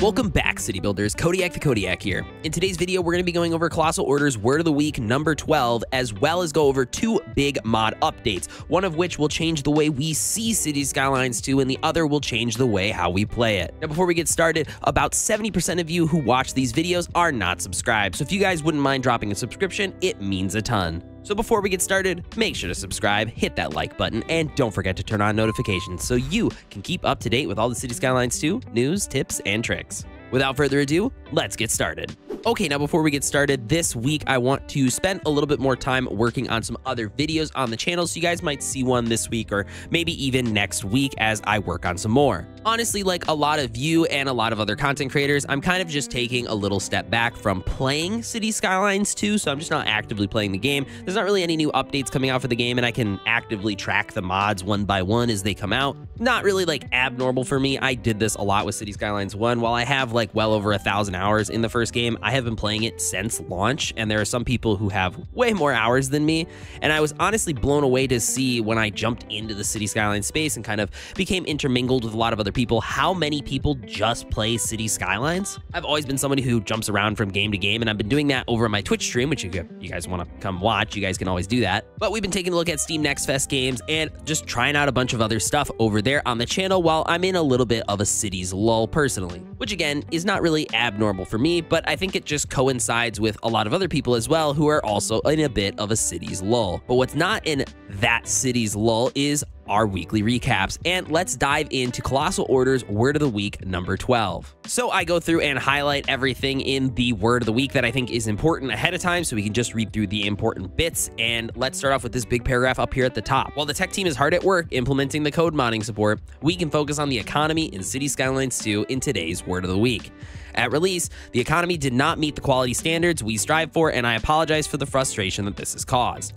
Welcome back, City Builders. Codiak the Kodiak here. In today's video, we're going to be going over Colossal Order's Word of the Week number 12, as well as go over two big mod updates, one of which will change the way we see Cities Skylines 2, and the other will change the way how we play it. Now, before we get started, about 70% of you who watch these videos are not subscribed, so if you guys wouldn't mind dropping a subscription, it means a ton. So before we get started, make sure to subscribe, hit that like button, and don't forget to turn on notifications so you can keep up to date with all the Cities Skylines 2 news, tips, and tricks. Without further ado, let's get started. Okay, now before we get started, this week I want to spend a little bit more time working on some other videos on the channel, so you guys might see one this week or maybe even next week as I work on some more. Honestly, like a lot of you and a lot of other content creators, I'm kind of just taking a little step back from playing Cities Skylines 2, so I'm just not actively playing the game. There's not really any new updates coming out for the game, and I can actively track the mods one by one as they come out. Not really like abnormal for me. I did this a lot with Cities Skylines 1. While I have like well over a thousand hours in the first game, I have been playing it since launch, and there are some people who have way more hours than me. And I was honestly blown away to see when I jumped into the Cities Skylines space and kind of became intermingled with a lot of other people how many people just play Cities Skylines. I've always been somebody who jumps around from game to game, and I've been doing that over my Twitch stream, which you, you guys want to come watch, you guys can always do that. But we've been taking a look at Steam Next Fest games and just trying out a bunch of other stuff over there on the channel while I'm in a little bit of a city's lull personally, which again is not really abnormal for me, but I think it just coincides with a lot of other people as well who are also in a bit of a city's lull. But what's not in that city's lull is our weekly recaps, and let's dive into Colossal Order's Word of the Week number 12. So I go through and highlight everything in the Word of the Week that I think is important ahead of time so we can just read through the important bits. And let's start off with this big paragraph up here at the top. While the tech team is hard at work implementing the code modding support, we can focus on the economy in Cities Skylines 2 in today's Word of the Week. At release, the economy did not meet the quality standards we strive for, and I apologize for the frustration that this has caused.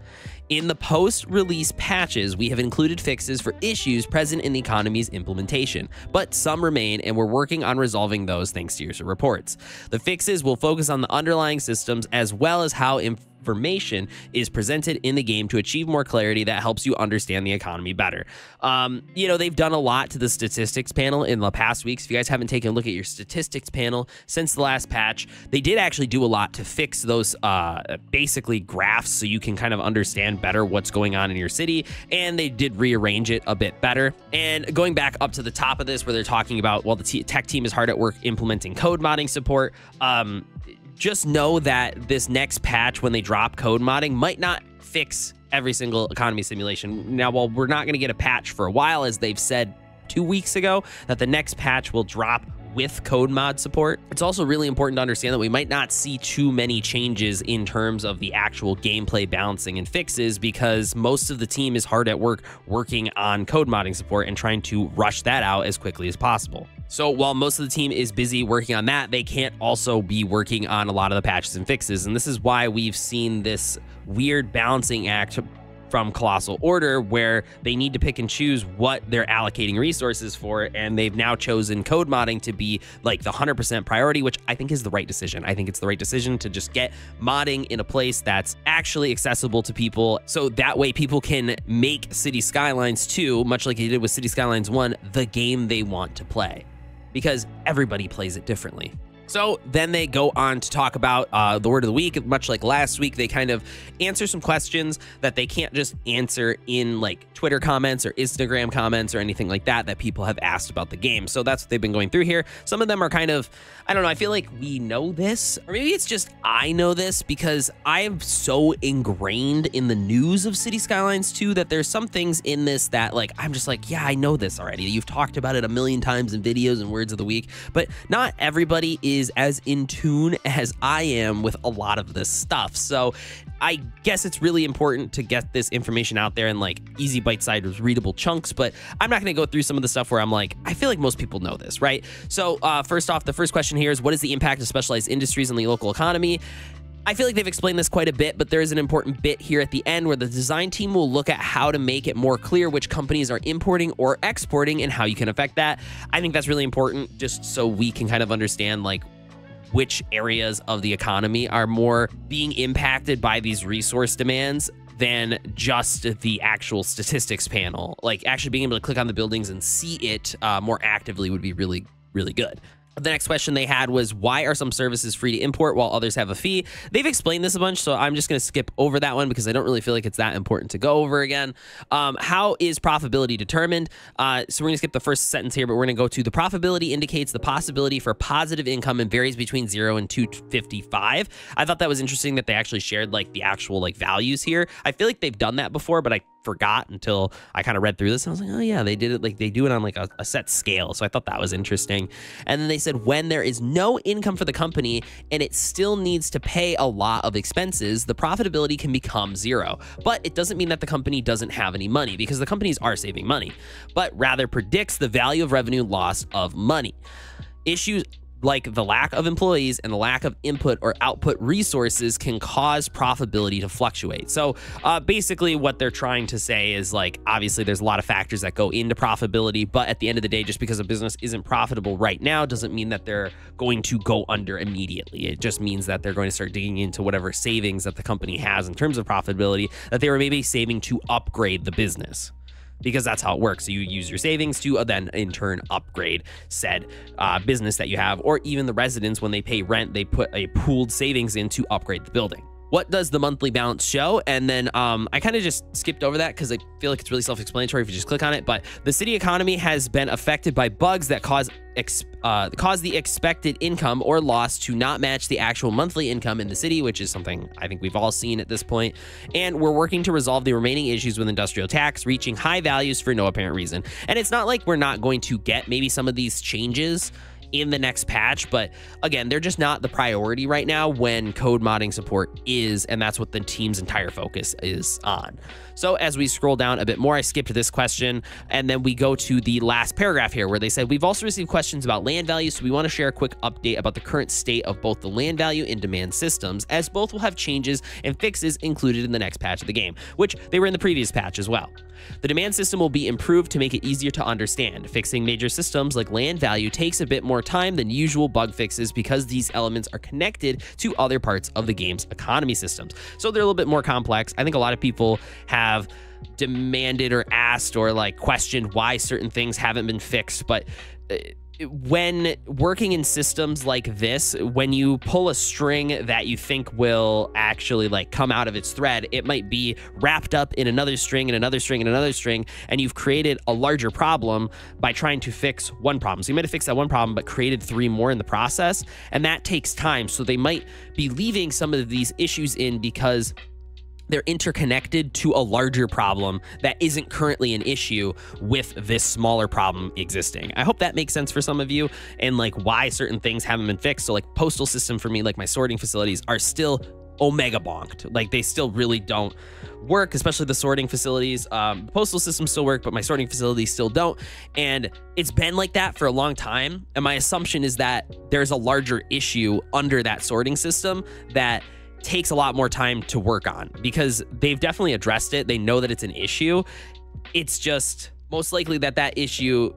In the post release patches, we have included fixes for issues present in the economy's implementation, but some remain, and we're working on resolving those thanks to your reports. The fixes will focus on the underlying systems as well as how information is presented in the game to achieve more clarity that helps you understand the economy better. Um, you know, they've done a lot to the statistics panel in the past weeks. If you guys haven't taken a look at your statistics panel since the last patch, they did actually do a lot to fix those uh, basically graphs so you can kind of understand better what's going on in your city. And they did rearrange it a bit better. And going back up to the top of this, where they're talking about, well, the tech team is hard at work implementing code modding support. Um, just know that this next patch, when they drop code modding, might not fix every single economy simulation. Now, while we're not going to get a patch for a while, as they've said two weeks ago, that the next patch will drop with code mod support. It's also really important to understand that we might not see too many changes in terms of the actual gameplay balancing and fixes because most of the team is hard at work working on code modding support and trying to rush that out as quickly as possible. So while most of the team is busy working on that, they can't also be working on a lot of the patches and fixes. And this is why we've seen this weird balancing act from Colossal Order where they need to pick and choose what they're allocating resources for. And they've now chosen code modding to be like the 100% priority, which I think is the right decision. I think it's the right decision to just get modding in a place that's actually accessible to people. So that way people can make Cities Skylines 2, much like they did with Cities Skylines 1, the game they want to play because everybody plays it differently. So then they go on to talk about uh, the word of the week. Much like last week, they kind of answer some questions that they can't just answer in like Twitter comments or Instagram comments or anything like that that people have asked about the game. So that's what they've been going through here. Some of them are kind of, I don't know, I feel like we know this, or maybe it's just I know this because I am so ingrained in the news of Cities Skylines 2 that there's some things in this that like I'm just like, yeah, I know this already. You've talked about it a million times in videos and words of the week, but not everybody is is as in tune as I am with a lot of this stuff. So I guess it's really important to get this information out there in like easy bite sized readable chunks, but I'm not going to go through some of the stuff where I'm like, I feel like most people know this, right? So, uh, first off, the first question here is what is the impact of specialized industries on the local economy? I feel like they've explained this quite a bit, but there is an important bit here at the end where the design team will look at how to make it more clear which companies are importing or exporting and how you can affect that. I think that's really important just so we can kind of understand like which areas of the economy are more being impacted by these resource demands than just the actual statistics panel. Like actually being able to click on the buildings and see it uh, more actively would be really, really good. The next question they had was why are some services free to import while others have a fee? They've explained this a bunch, so I'm just going to skip over that one because I don't really feel like it's that important to go over again. Um, how is profitability determined? Uh, so we're going to skip the first sentence here, but we're going to go to the profitability indicates the possibility for positive income and varies between 0 and 255. I thought that was interesting that they actually shared like the actual like values here. I feel like they've done that before, but I forgot until I kind of read through this. And I was like, oh yeah, they did it like they do it on like a, a, set scale. So I thought that was interesting. And then they said when there is no income for the company and it still needs to pay a lot of expenses, the profitability can become zero. But it doesn't mean that the company doesn't have any money because the companies are saving money, but rather predicts the value of revenue loss of money. Issues like the lack of employees and the lack of input or output resources can cause profitability to fluctuate. So uh, basically, what they're trying to say is like, obviously, there's a lot of factors that go into profitability, but at the end of the day, just because a business isn't profitable right now doesn't mean that they're going to go under immediately. It just means that they're going to start digging into whatever savings that the company has in terms of profitability that they were maybe saving to upgrade the business because that's how it works. So you use your savings to uh, then in turn upgrade said uh, business that you have, or even the residents when they pay rent, they put a pooled savings in to upgrade the building what does the monthly balance show? And then um, I kind of just skipped over that because I feel like it's really self-explanatory if you just click on it. But the city economy has been affected by bugs that cause uh, cause the expected income or loss to not match the actual monthly income in the city, which is something I think we've all seen at this point. And we're working to resolve the remaining issues with industrial tax, reaching high values for no apparent reason. And it's not like we're not going to get maybe some of these changes in the next patch. But again, they're just not the priority right now when code modding support is, and that's what the team's entire focus is on. So as we scroll down a bit more, I skipped this question, and then we go to the last paragraph here where they said, we've also received questions about land value, so we want to share a quick update about the current state of both the land value and demand systems, as both will have changes and fixes included in the next patch of the game, which they were in the previous patch as well. The demand system will be improved to make it easier to understand. Fixing major systems like land value takes a bit more time than usual bug fixes because these elements are connected to other parts of the game's economy systems. So they're a little bit more complex. I think a lot of people have demanded or asked or like questioned why certain things haven't been fixed, but uh, when working in systems like this, when you pull a string that you think will actually like come out of its thread, it might be wrapped up in another string and another string and another string, and you've created a larger problem by trying to fix one problem. So you might have fixed that one problem, but created three more in the process, and that takes time. So they might be leaving some of these issues in because they're interconnected to a larger problem that isn't currently an issue with this smaller problem existing. I hope that makes sense for some of you and like why certain things haven't been fixed. So like postal system for me, like my sorting facilities are still omega bonked. Like they still really don't work, especially the sorting facilities. Um, postal systems still work, but my sorting facilities still don't. And it's been like that for a long time. And my assumption is that there's a larger issue under that sorting system that takes a lot more time to work on because they've definitely addressed it. They know that it's an issue. It's just most likely that that issue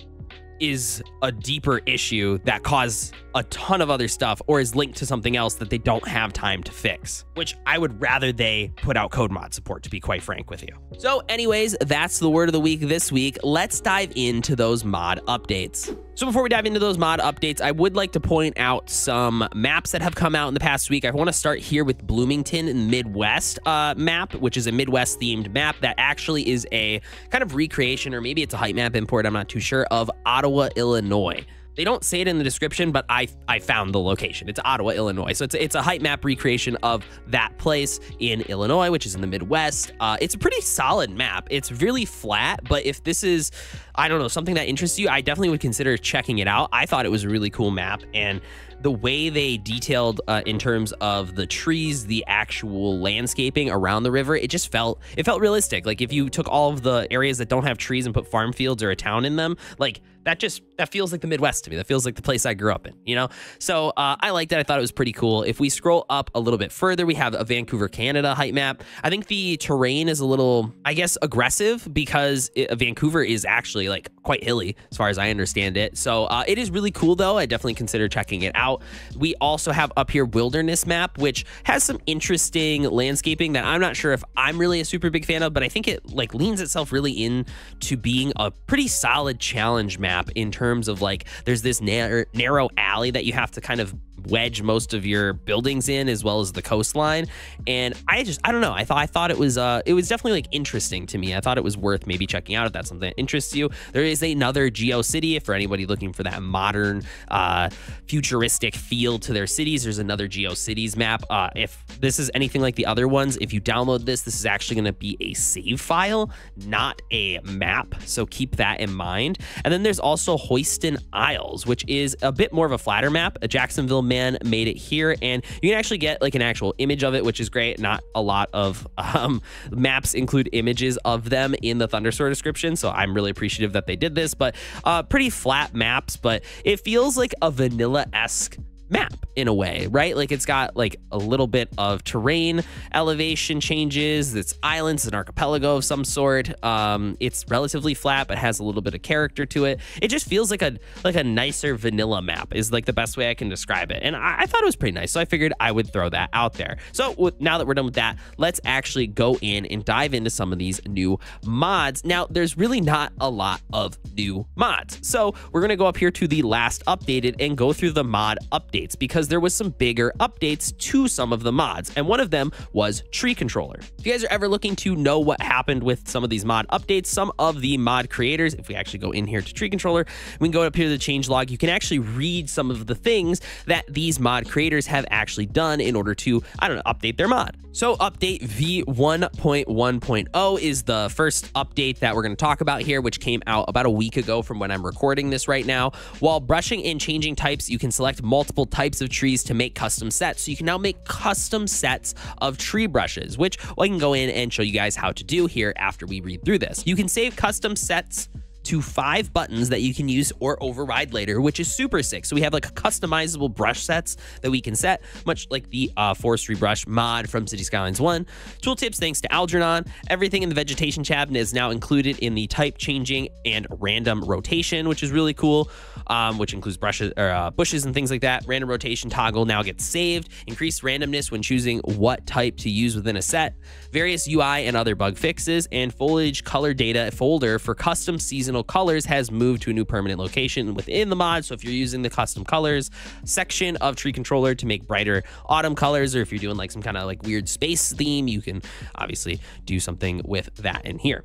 is a deeper issue that caused a ton of other stuff or is linked to something else that they don't have time to fix, which I would rather they put out code mod support, to be quite frank with you. So, anyways, that's the word of the week this week. Let's dive into those mod updates. So before we dive into those mod updates, I would like to point out some maps that have come out in the past week. I want to start here with Bloomington Midwest uh, map, which is a Midwest themed map that actually is a kind of recreation, or maybe it's a height map import, I'm not too sure, of Ottawa, Illinois. They don't say it in the description, but I I found the location. It's Ottawa, Illinois. So it's it's a height map recreation of that place in Illinois, which is in the Midwest. Uh, it's a pretty solid map. It's really flat, but if this is I don't know something that interests you, I definitely would consider checking it out. I thought it was a really cool map and the way they detailed uh, in terms of the trees, the actual landscaping around the river, it just felt it felt realistic. Like if you took all of the areas that don't have trees and put farm fields or a town in them, like that just that feels like the Midwest to me. That feels like the place I grew up in, you know. So uh, I liked it. I thought it was pretty cool. If we scroll up a little bit further, we have a Vancouver, Canada height map. I think the terrain is a little, I guess, aggressive because it, Vancouver is actually like quite hilly as far as I understand it. So uh, it is really cool though. I definitely consider checking it out. We also have up here wilderness map, which has some interesting landscaping that I'm not sure if I'm really a super big fan of, but I think it like leans itself really in to being a pretty solid challenge map map in terms of like there's this narrow, narrow alley that you have to kind of wedge most of your buildings in as well as the coastline. And i just i don't know. I thought i thought it was uh it was definitely like interesting to me. I thought it was worth maybe checking out if that's something that interests you. There is another geocity for anybody looking for that modern uh futuristic feel to their cities. There's another geo cities map. Uh if this is anything like the other ones if you download this this is actually going to be a save file not a map. So keep that in mind. And then there's also hoiston isles which is a bit more of a flatter map. A jacksonville man made it here and you can actually get like an actual image of it which is great. Not a lot of um, maps include images of them in the thunderstore description so i'm really appreciative that they did this but uh, pretty flat maps but it feels like a vanilla-esque map in a way, right? Like it's got like a little bit of terrain elevation changes. It's islands, an archipelago of some sort. Um, it's relatively flat, but has a little bit of character to it. It just feels like a like a nicer vanilla map is like the best way I can describe it. And I, I thought it was pretty nice, so I figured I would throw that out there. So with, now that we're done with that, let's actually go in and dive into some of these new mods. Now, there's really not a lot of new mods, so we're gonna go up here to the last updated and go through the mod updates updates because there was some bigger updates to some of the mods, and one of them was Tree Controller. If you guys are ever looking to know what happened with some of these mod updates, some of the mod creators, if we actually go in here to Tree Controller, we can go up here to the change log, you can actually read some of the things that these mod creators have actually done in order to, I don't know, update their mod. So update V1.1.0 is the first update that we're going to talk about here, which came out about a week ago from when I'm recording this right now. While brushing and changing types, you can select multiple types of trees to make custom sets. So you can now make custom sets of tree brushes, which I can go in and show you guys how to do here after we read through this. You can save custom sets to five buttons that you can use or override later, which is super sick. So we have like customizable brush sets that we can set, much like the uh, forestry brush mod from Cities Skylines 1. Tooltips thanks to Algernon. Everything in the vegetation tab is now included in the type changing and random rotation, which is really cool, um, which includes brushes or uh, bushes and things like that. Random rotation toggle now gets saved. Increased randomness when choosing what type to use within a set. Various UI and other bug fixes and foliage color data folder for custom season seasonal colors has moved to a new permanent location within the mod. So if you're using the custom colors section of Tree Controller to make brighter autumn colors, or if you're doing like some kind of like weird space theme, you can obviously do something with that in here.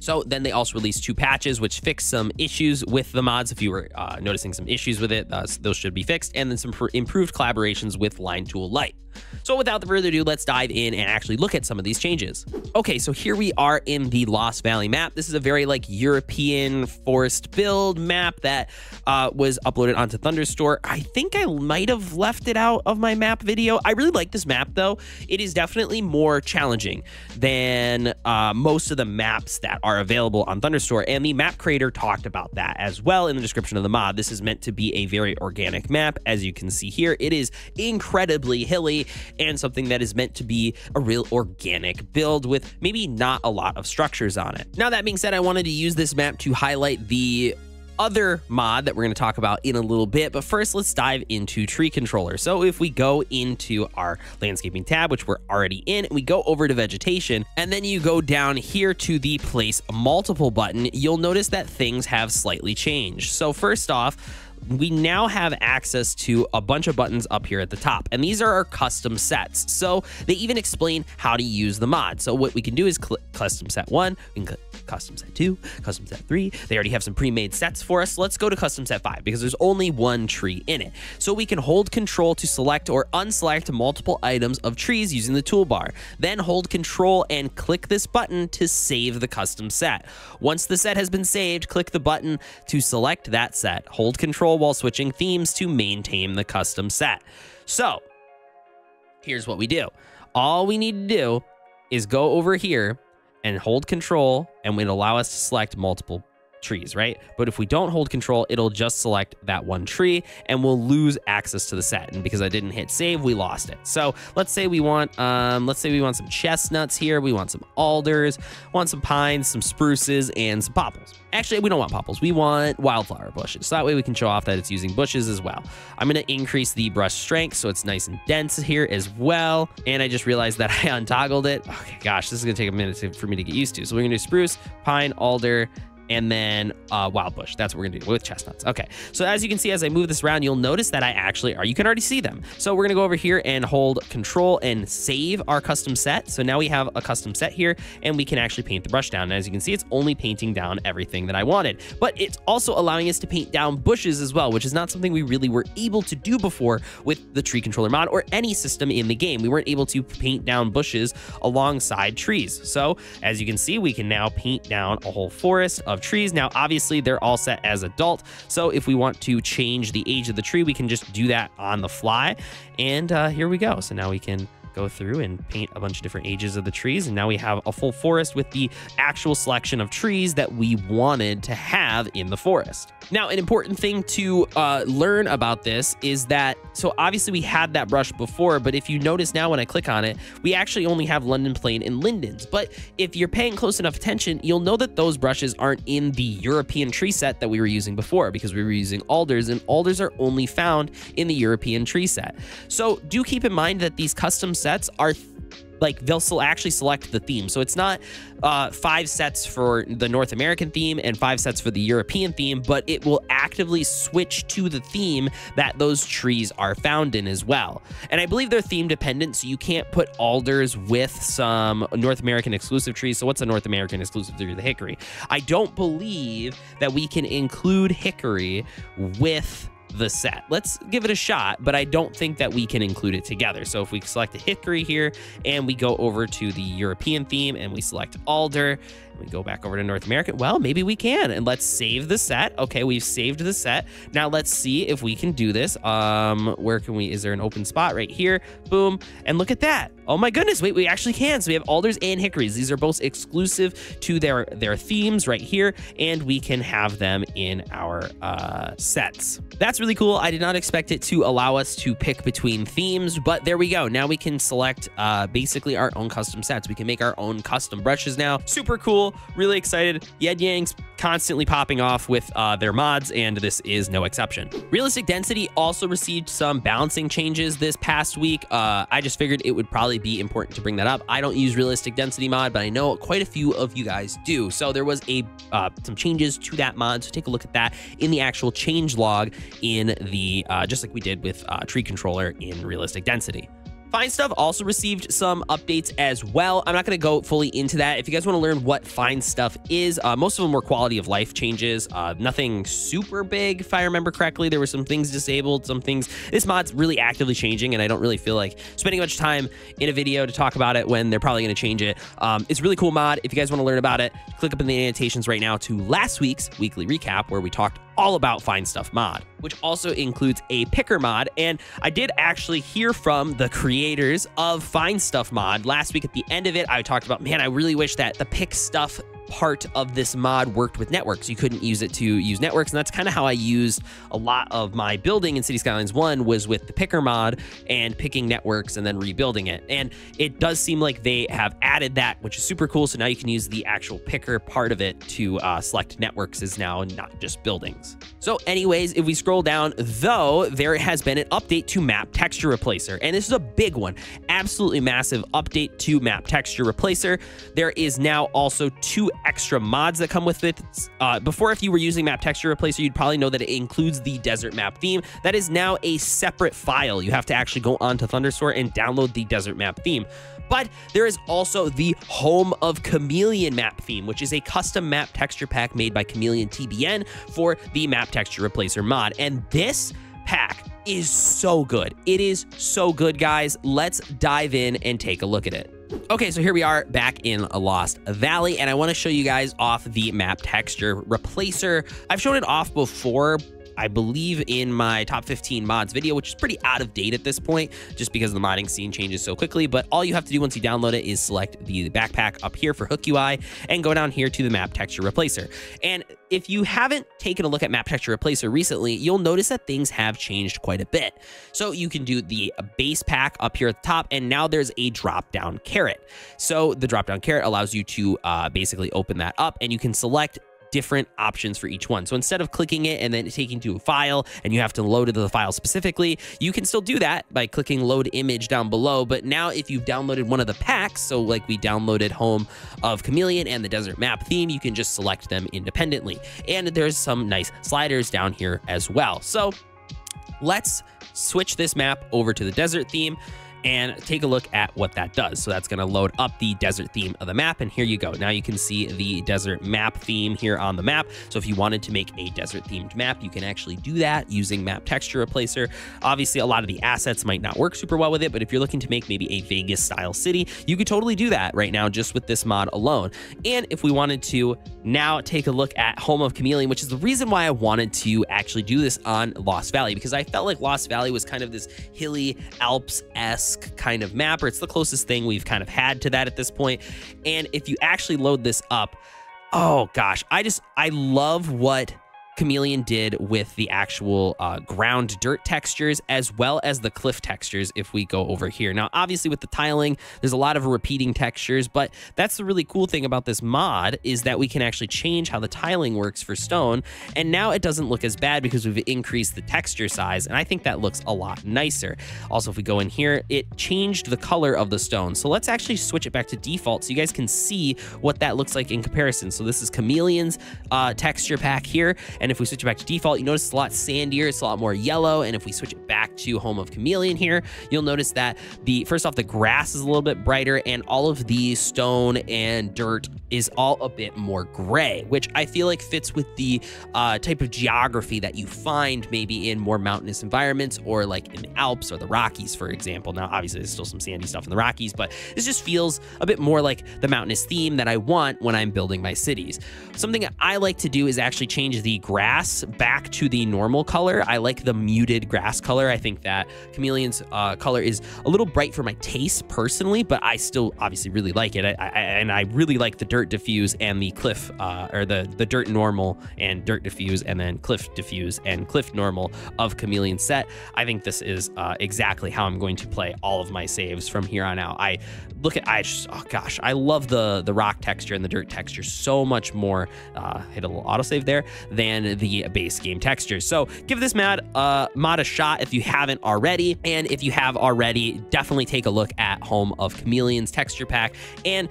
So then they also released two patches, which fix some issues with the mods. If you were uh, noticing some issues with it, uh, those should be fixed. And then some improved collaborations with Line Tool Lite. So without further ado, let's dive in and actually look at some of these changes. Okay, so here we are in the Lost Valley map. This is a very like European forest build map that uh, was uploaded onto Thunderstore. I think I might have left it out of my map video. I really like this map though. It is definitely more challenging than uh, most of the maps that are available on Thunderstore. And the map creator talked about that as well in the description of the mod. This is meant to be a very organic map. As you can see here, it is incredibly hilly and something that is meant to be a real organic build with maybe not a lot of structures on it. Now, that being said, I wanted to use this map to highlight the other mod that we're going to talk about in a little bit. But first, let's dive into Tree Controller. So if we go into our landscaping tab, which we're already in, we go over to vegetation, and then you go down here to the place multiple button, you'll notice that things have slightly changed. So first off, we now have access to a bunch of buttons up here at the top, and these are our custom sets. So they even explain how to use the mod. So what we can do is click custom set one, we can click custom set two, custom set three. They already have some pre-made sets for us. Let's go to custom set five because there's only one tree in it. So we can hold control to select or unselect multiple items of trees using the toolbar. Then hold control and click this button to save the custom set. Once the set has been saved, click the button to select that set. Hold control control while switching themes to maintain the custom set. So here's what we do. All we need to do is go over here and hold control and it allow us to select multiple trees, right? But if we don't hold control, it'll just select that one tree and we'll lose access to the set. And because I didn't hit save, we lost it. So let's say we want, um, let's say we want some chestnuts here. We want some alders, want some pines, some spruces, and some popples. Actually, we don't want popples. We want wildflower bushes. So that way we can show off that it's using bushes as well. I'm going to increase the brush strength so it's nice and dense here as well. And I just realized that I untoggled it. Okay, gosh, this is going to take a minute to, for me to get used to. So we're going to do spruce, pine, alder, and then uh, wild bush. That's what we're gonna do with chestnuts. Okay, so as you can see, as I move this around, you'll notice that I actually are, you can already see them. So we're gonna go over here and hold control and save our custom set. So now we have a custom set here and we can actually paint the brush down. And as you can see, it's only painting down everything that I wanted, but it's also allowing us to paint down bushes as well, which is not something we really were able to do before with the tree controller mod or any system in the game. We weren't able to paint down bushes alongside trees. So as you can see, we can now paint down a whole forest of trees. Now, obviously they're all set as adult. So if we want to change the age of the tree, we can just do that on the fly. And uh, here we go. So now we can go through and paint a bunch of different ages of the trees. And now we have a full forest with the actual selection of trees that we wanted to have in the forest. Now, an important thing to uh, learn about this is that, so obviously we had that brush before, but if you notice now when I click on it, we actually only have London Plane and Lindens. But if you're paying close enough attention, you'll know that those brushes aren't in the European tree set that we were using before because we were using alders and alders are only found in the European tree set. So do keep in mind that these custom sets are like they'll still actually select the theme. So it's not uh, five sets for the North American theme and five sets for the European theme, but it will actively switch to the theme that those trees are found in as well. And I believe they're theme dependent, so you can't put alders with some North American exclusive trees. So what's a North American exclusive tree? The hickory. I don't believe that we can include hickory with the set. Let's give it a shot, but I don't think that we can include it together. So if we select a hickory here and we go over to the European theme and we select alder and we go back over to North America. Well, maybe we can. And let's save the set. Okay, we've saved the set. Now let's see if we can do this. Um, where can we? Is there an open spot right here? Boom. And look at that. Oh my goodness. Wait, we actually can. So we have alders and hickories. These are both exclusive to their their themes right here, and we can have them in our uh, sets. That's really cool. I did not expect it to allow us to pick between themes, but there we go. Now we can select uh, basically our own custom sets. We can make our own custom brushes now. Super cool. Really excited. Yenyang's constantly popping off with uh, their mods, and this is no exception. Realistic Density also received some balancing changes this past week. Uh, I just figured it would probably be important to bring that up. I don't use Realistic Density mod, but I know quite a few of you guys do. So there was a uh, some changes to that mod. So take a look at that in the actual change log in the uh, just like we did with uh, Tree Controller in Realistic Density. Find Stuff also received some updates as well. I'm not going to go fully into that. If you guys want to learn what Find Stuff is, uh, most of them were quality of life changes. Uh, nothing super big, if I remember correctly. There were some things disabled, some things. This mod's really actively changing, and I don't really feel like spending much time in a video to talk about it when they're probably going to change it. Um, it's a really cool mod. If you guys want to learn about it, click up in the annotations right now to last week's weekly recap where we talked all about Find Stuff mod, which also includes a picker mod. And I did actually hear from the creators of Find Stuff mod last week at the end of it. I talked about, man, I really wish that the pick stuff part of this mod worked with networks. You couldn't use it to use networks, and that's kind of how I used a lot of my building in Cities Skylines 1 was with the picker mod and picking networks and then rebuilding it. And it does seem like they have added that, which is super cool. So now you can use the actual picker part of it to uh, select networks is now not just buildings. So anyways, if we scroll down, though, there has been an update to Map Texture Replacer, and this is a big one, absolutely massive update to Map Texture Replacer. There is now also two extra mods that come with it. Uh, before, if you were using Map Texture Replacer, you'd probably know that it includes the desert map theme. That is now a separate file. You have to actually go onto Thunderstore and download the desert map theme. But there is also the Home of Chameleon map theme, which is a custom map texture pack made by Chameleon TBN for the Map Texture Replacer mod. And this pack is so good. It is so good, guys. Let's dive in and take a look at it. Okay, so here we are back in Lost Valley, and I want to show you guys off the map texture replacer. I've shown it off before, I believe in my top 15 mods video, which is pretty out of date at this point, just because the modding scene changes so quickly. But all you have to do once you download it is select the backpack up here for Hook UI and go down here to the map texture replacer. And if you haven't taken a look at map texture replacer recently, you'll notice that things have changed quite a bit. So you can do the base pack up here at the top, and now there's a drop down caret. So the drop down caret allows you to uh, basically open that up and you can select different options for each one. So instead of clicking it and then taking to a file and you have to load it to the file specifically, you can still do that by clicking load image down below. But now if you've downloaded one of the packs, so like we downloaded Home of Chameleon and the Desert Map theme, you can just select them independently. And there's some nice sliders down here as well. So let's switch this map over to the desert theme and take a look at what that does. So that's going to load up the desert theme of the map. And here you go. Now you can see the desert map theme here on the map. So if you wanted to make a desert themed map, you can actually do that using map texture replacer. Obviously, a lot of the assets might not work super well with it, but if you're looking to make maybe a Vegas style city, you could totally do that right now just with this mod alone. And if we wanted to now take a look at Home of Chameleon, which is the reason why I wanted to actually do this on Lost Valley, because I felt like Lost Valley was kind of this hilly Alps-esque esque kind of map, or it's the closest thing we've kind of had to that at this point. And if you actually load this up, oh gosh, I just, I love what Chameleon did with the actual uh, ground dirt textures as well as the cliff textures if we go over here. Now, obviously with the tiling, there's a lot of repeating textures, but that's the really cool thing about this mod is that we can actually change how the tiling works for stone. And now it doesn't look as bad because we've increased the texture size. And I think that looks a lot nicer. Also, if we go in here, it changed the color of the stone. So let's actually switch it back to default so you guys can see what that looks like in comparison. So this is Chameleon's uh, texture pack here. And and if we switch it back to default, you notice it's a lot sandier, it's a lot more yellow. And if we switch it back to Home of Chameleon here, you'll notice that the first off, the grass is a little bit brighter and all of the stone and dirt is all a bit more gray, which I feel like fits with the uh, type of geography that you find maybe in more mountainous environments or like in the Alps or the Rockies, for example. Now, obviously, there's still some sandy stuff in the Rockies, but this just feels a bit more like the mountainous theme that I want when I'm building my cities. Something I like to do is actually change the grass back to the normal color. I like the muted grass color. I think that Chameleon's uh, color is a little bright for my taste personally, but I still obviously really like it. I, I, and I really like the dirt diffuse and the cliff, uh, or the, the dirt normal and dirt diffuse and then cliff diffuse and cliff normal of Chameleon set. I think this is uh, exactly how I'm going to play all of my saves from here on out. I look at, I just, oh gosh, I love the, the rock texture and the dirt texture so much more. Uh, hit a little autosave there than the base game textures. So give this mod, uh, mod a shot if you haven't already. And if you have already, definitely take a look at Home of Chameleon's texture pack. And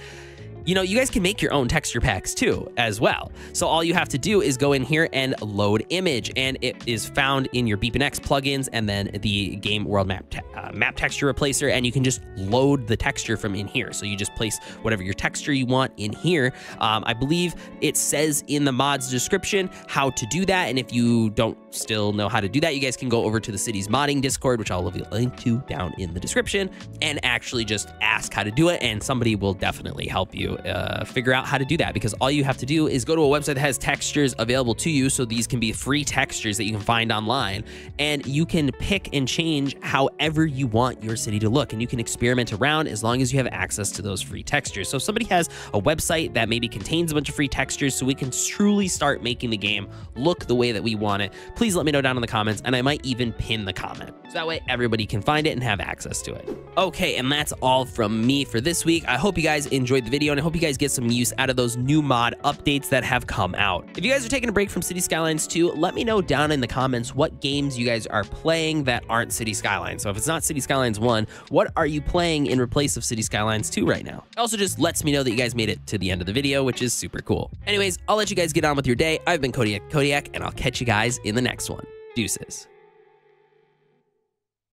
you know, you guys can make your own texture packs too, as well. So all you have to do is go in here and load image, and it is found in your BepInEx plugins and then the Game World Map te uh, Map Texture Replacer, and you can just load the texture from in here. So you just place whatever your texture you want in here. Um, I believe it says in the mod's description how to do that, and if you don't still know how to do that, you guys can go over to the city's modding Discord, which I'll leave a link to down in the description, and actually just ask how to do it, and somebody will definitely help you uh, figure out how to do that because all you have to do is go to a website that has textures available to you. So these can be free textures that you can find online, and you can pick and change however you want your city to look, and you can experiment around as long as you have access to those free textures. So if somebody has a website that maybe contains a bunch of free textures so we can truly start making the game look the way that we want it, please let me know down in the comments, and I might even pin the comment. So that way everybody can find it and have access to it. Okay, and that's all from me for this week. I hope you guys enjoyed the video, and I hope you guys get some use out of those new mod updates that have come out. If you guys are taking a break from Cities Skylines 2, let me know down in the comments what games you guys are playing that aren't Cities Skylines. So if it's not Cities Skylines 1, what are you playing in replace of Cities Skylines 2 right now? It also just lets me know that you guys made it to the end of the video, which is super cool. Anyways, I'll let you guys get on with your day. I've been Codiak Kodiak, and I'll catch you guys in the next one. Deuces.